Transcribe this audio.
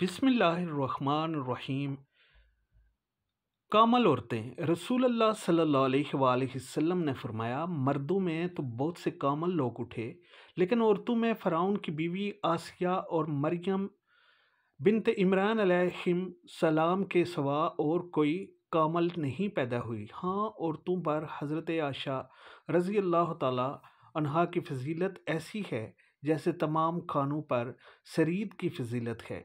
बिसमीम कामल औरतें रसूल अल्लाह सल्लल्लाहु अलैहि वसल्लम ने फरमाया, मर्दों में तो बहुत से कामल लोग उठे, लेकिन औरतों में फ़राउन की बीवी आसिया और मरियम बिनत इमरान सलाम के सवा और कोई कामल नहीं पैदा हुई। हाँ औरतों पर हज़रत आशा रज़ी अल्लाह तहा की फजीलत ऐसी है, जैसे तमाम खानों पर शरीद की फजीलत है।